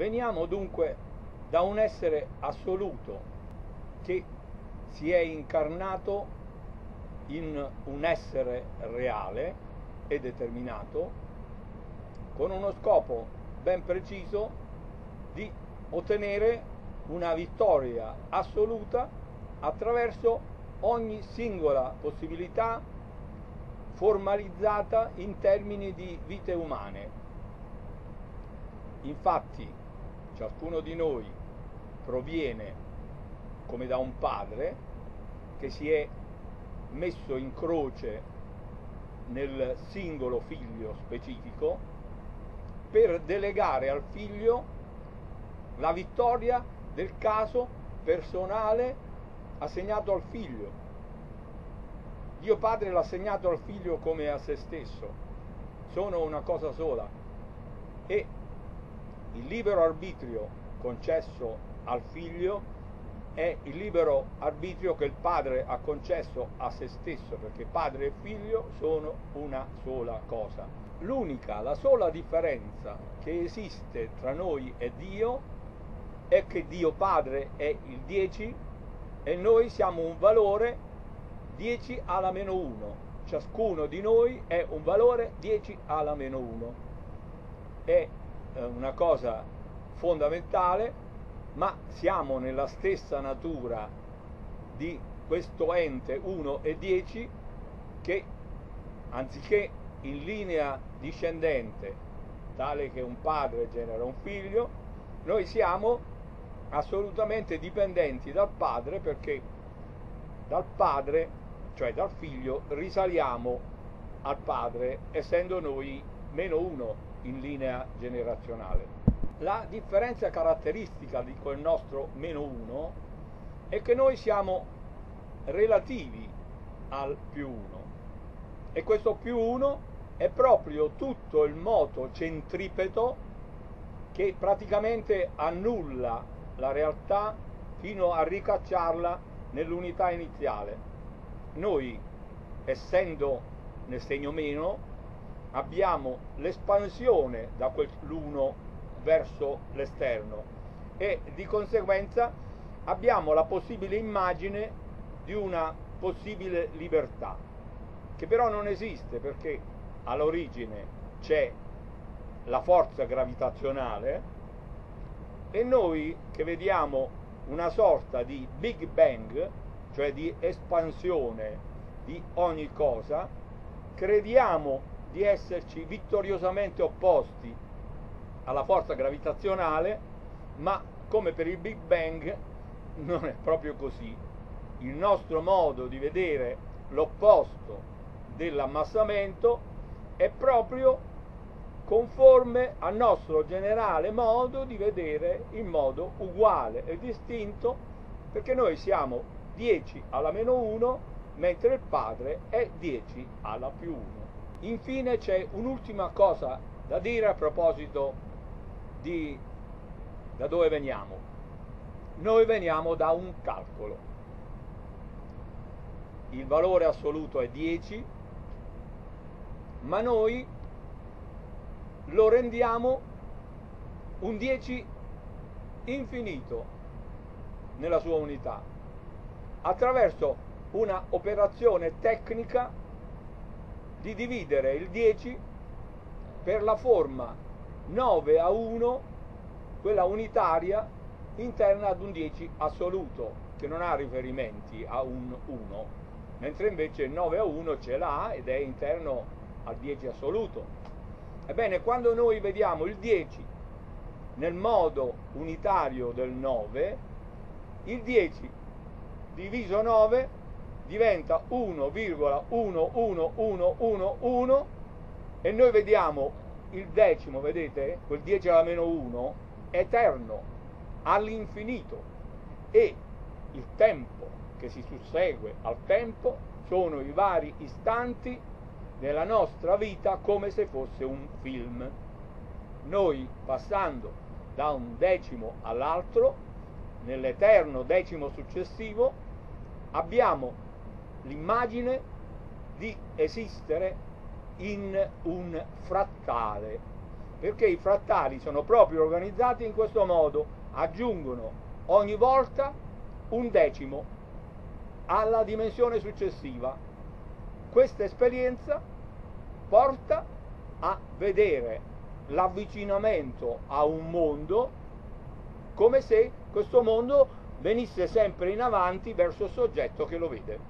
Veniamo dunque da un essere assoluto che si è incarnato in un essere reale e determinato con uno scopo ben preciso di ottenere una vittoria assoluta attraverso ogni singola possibilità formalizzata in termini di vite umane. Infatti ciascuno di noi proviene come da un padre che si è messo in croce nel singolo figlio specifico per delegare al figlio la vittoria del caso personale assegnato al figlio. Dio Padre l'ha assegnato al figlio come a se stesso, sono una cosa sola e il libero arbitrio concesso al figlio è il libero arbitrio che il padre ha concesso a se stesso, perché padre e figlio sono una sola cosa. L'unica, la sola differenza che esiste tra noi e Dio è che Dio Padre è il 10 e noi siamo un valore 10 alla meno 1. Ciascuno di noi è un valore 10 alla meno 1. È eh, una cosa fondamentale, ma siamo nella stessa natura di questo ente 1 e 10 che anziché in linea discendente, tale che un padre genera un figlio, noi siamo assolutamente dipendenti dal padre perché dal padre, cioè dal figlio, risaliamo al padre essendo noi meno uno in linea generazionale. La differenza caratteristica di quel nostro meno uno è che noi siamo relativi al più uno e questo più uno è proprio tutto il moto centripeto che praticamente annulla la realtà fino a ricacciarla nell'unità iniziale. Noi, essendo nel segno meno, abbiamo l'espansione da quell'uno verso l'esterno e di conseguenza abbiamo la possibile immagine di una possibile libertà, che però non esiste perché all'origine c'è la forza gravitazionale e noi che vediamo una sorta di Big Bang, cioè di espansione di ogni cosa, crediamo di esserci vittoriosamente opposti alla forza gravitazionale, ma come per il Big Bang non è proprio così. Il nostro modo di vedere l'opposto dell'ammassamento è proprio conforme al nostro generale modo di vedere in modo uguale e distinto, perché noi siamo 10 alla meno 1, mentre il Padre è 10 alla più 1. Infine c'è un'ultima cosa da dire a proposito di da dove veniamo. Noi veniamo da un calcolo. Il valore assoluto è 10, ma noi lo rendiamo un 10 infinito nella sua unità attraverso una operazione tecnica di dividere il 10 per la forma 9 a 1, quella unitaria interna ad un 10 assoluto, che non ha riferimenti a un 1, mentre invece il 9 a 1 ce l'ha ed è interno al 10 assoluto. Ebbene, quando noi vediamo il 10 nel modo unitario del 9, il 10 diviso 9 diventa 1,11111 e noi vediamo il decimo, vedete, quel 10 alla meno 1, eterno, all'infinito e il tempo che si sussegue al tempo sono i vari istanti della nostra vita come se fosse un film. Noi passando da un decimo all'altro, nell'eterno decimo successivo, abbiamo l'immagine di esistere in un frattale, perché i frattali sono proprio organizzati in questo modo, aggiungono ogni volta un decimo alla dimensione successiva. Questa esperienza porta a vedere l'avvicinamento a un mondo come se questo mondo venisse sempre in avanti verso il soggetto che lo vede.